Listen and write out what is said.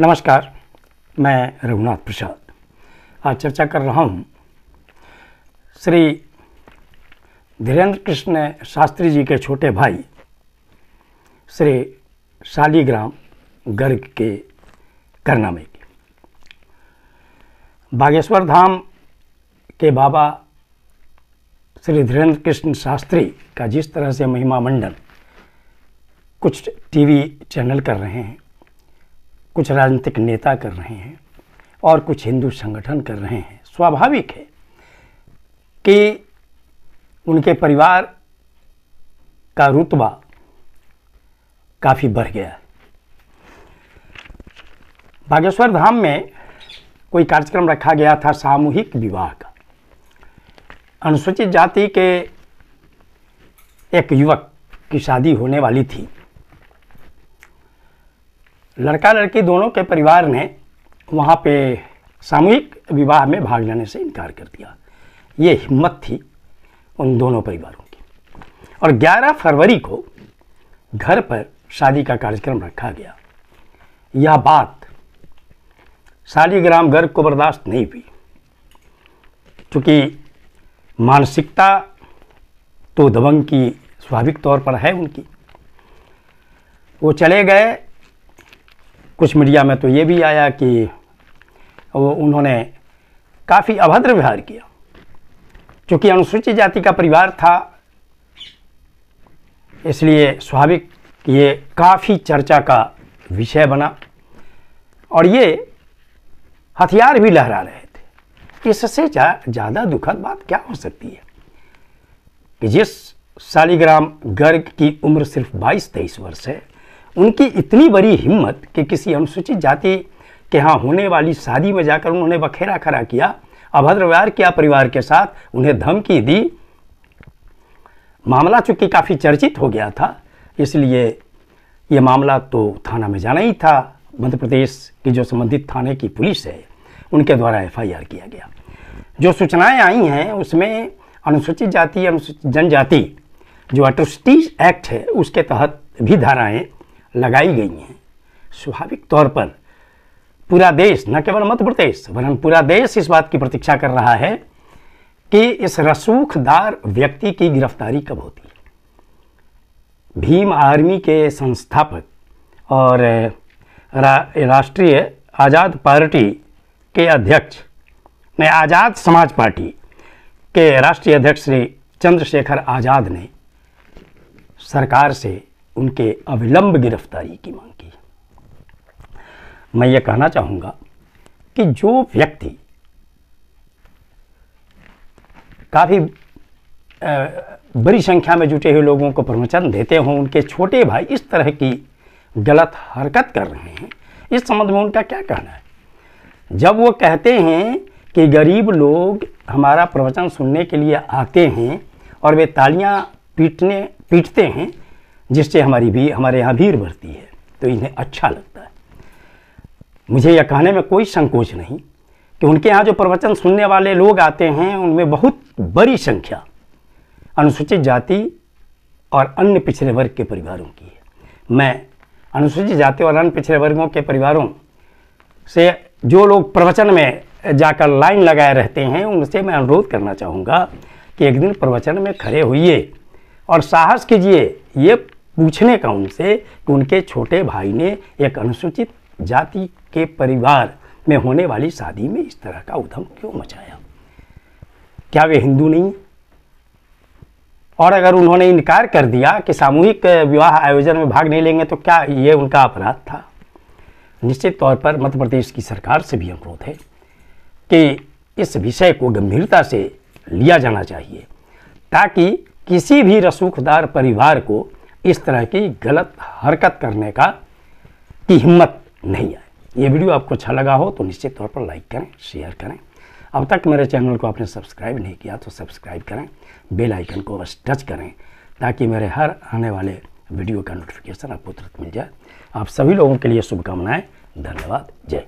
नमस्कार, मैं रघुनाथ प्रसाद। आज चर्चा कर रहा हूँ श्री धीरेन्द्र कृष्ण शास्त्री जी के छोटे भाई, श्री शालीग्राम गर्ग के करनामे की। बागेश्वर धाम के बाबा श्री धीरेन्द्र कृष्ण शास्त्री का जिस तरह से महिमा मंडल कुछ टीवी चैनल कर रहे हैं कुछ राजनीतिक नेता कर रहे हैं और कुछ हिंदू संगठन कर रहे हैं। स्वाभाविक है कि उनके परिवार का रुतबा काफ़ी बढ़ गया। है बागेश्वर धाम में कोई कार्यक्रम रखा गया था सामूहिक विवाह का। अनुसूचित जाति के एक युवक की शादी होने वाली थी। लड़का लड़की दोनों के परिवार ने वहाँ पे सामूहिक विवाह में भाग लेने से इनकार कर दिया। ये हिम्मत थी उन दोनों परिवारों की। और 11 फरवरी को घर पर शादी का कार्यक्रम रखा गया। यह बात शालीग्राम गर्ग को बर्दाश्त नहीं हुई, क्योंकि मानसिकता तो दबंग की स्वाभाविक तौर पर है उनकी। वो चले गए कुछ मीडिया में तो ये भी आया कि वो उन्होंने काफ़ी अभद्र व्यवहार किया। क्योंकि अनुसूचित जाति का परिवार था, इसलिए स्वाभाविक ये काफ़ी चर्चा का विषय बना और ये हथियार भी लहरा रहे थे। इससे ज़्यादा दुखद बात क्या हो सकती है कि जिस शालीग्राम गर्ग की उम्र सिर्फ़ 22-23 वर्ष है उनकी इतनी बड़ी हिम्मत कि किसी अनुसूचित जाति के यहाँ होने वाली शादी में जाकर उन्होंने बखेरा खड़ा किया। अभद्र व्यवहार किया परिवार के साथ, उन्हें धमकी दी। मामला चूँकि काफ़ी चर्चित हो गया था, इसलिए ये मामला तो थाना में जाना ही था। मध्य प्रदेश की जो संबंधित थाने की पुलिस है, उनके द्वारा एफआईआर किया गया। जो सूचनाएँ आई हैं, उसमें अनुसूचित जाति, अनुसूचित जनजाति जो अट्रोसिटी एक्ट है, उसके तहत भी धाराएँ लगाई गई हैं। स्वाभाविक तौर पर पूरा देश न केवल मध्य प्रदेश वरन पूरा देश इस बात की प्रतीक्षा कर रहा है कि इस रसूखदार व्यक्ति की गिरफ्तारी कब होती है। भीम आर्मी के संस्थापक और रा, राष्ट्रीय आज़ाद पार्टी के अध्यक्ष ने आज़ाद समाज पार्टी के राष्ट्रीय अध्यक्ष श्री चंद्रशेखर आज़ाद ने सरकार से उनके अविलंब गिरफ्तारी की मांग की। मैं ये कहना चाहूँगा कि जो व्यक्ति काफ़ी बड़ी संख्या में जुटे हुए लोगों को प्रवचन देते हों, उनके छोटे भाई इस तरह की गलत हरकत कर रहे हैं, इस संबंध में उनका क्या कहना है? जब वो कहते हैं कि गरीब लोग हमारा प्रवचन सुनने के लिए आते हैं और वे तालियाँ पीटने, पीटते हैं जिससे हमारी भी, हमारे यहाँ भीड़ बढ़ती है। तो इन्हें अच्छा लगता है। मुझे यह कहने में कोई संकोच नहीं कि उनके यहाँ जो प्रवचन सुनने वाले लोग आते हैं, उनमें बहुत बड़ी संख्या अनुसूचित जाति और अन्य पिछड़े वर्ग के परिवारों की है। मैं अनुसूचित जाति और अन्य पिछड़े वर्गों के परिवारों से जो लोग प्रवचन में जाकर लाइन लगाए रहते हैं, उनसे मैं अनुरोध करना चाहूँगा कि एक दिन प्रवचन में खड़े होइए और साहस कीजिए, ये पूछने का उनसे कि उनके छोटे भाई ने एक अनुसूचित जाति के परिवार में होने वाली शादी में इस तरह का उधम क्यों मचाया? क्या वे हिंदू नहीं? और अगर उन्होंने इनकार कर दिया कि सामूहिक विवाह आयोजन में भाग नहीं लेंगे तो क्या ये उनका अपराध था? निश्चित तौर पर मध्य प्रदेश की सरकार से भी अनुरोध है कि इस विषय को गंभीरता से लिया जाना चाहिए, ताकि किसी भी रसूखदार परिवार को इस तरह की गलत हरकत करने का की हिम्मत नहीं आए। ये वीडियो आपको अच्छा लगा हो तो निश्चित तौर पर लाइक करें, शेयर करें। अब तक मेरे चैनल को आपने सब्सक्राइब नहीं किया तो सब्सक्राइब करें, बेल आइकन को बस टच करें ताकि मेरे हर आने वाले वीडियो का नोटिफिकेशन आपको तुरंत मिल जाए। आप सभी लोगों के लिए शुभकामनाएँ, धन्यवाद, जय।